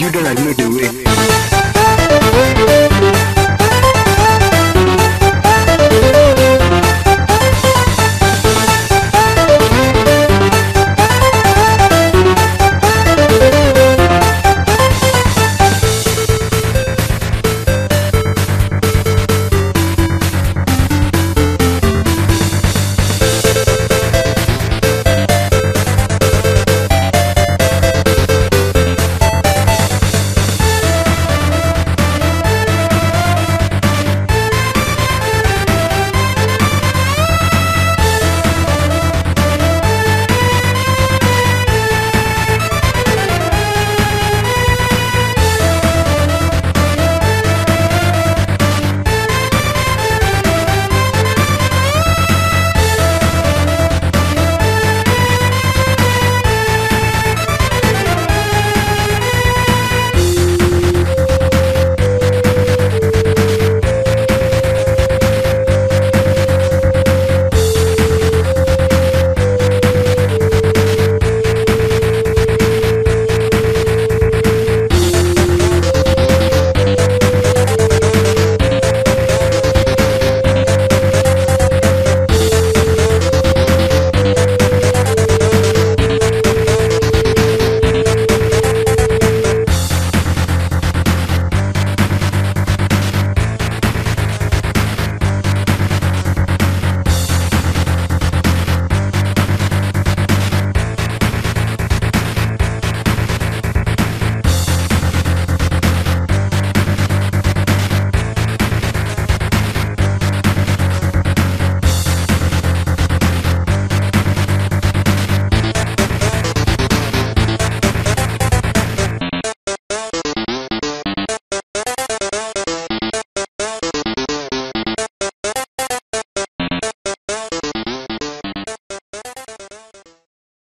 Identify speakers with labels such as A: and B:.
A: You don't admit the way.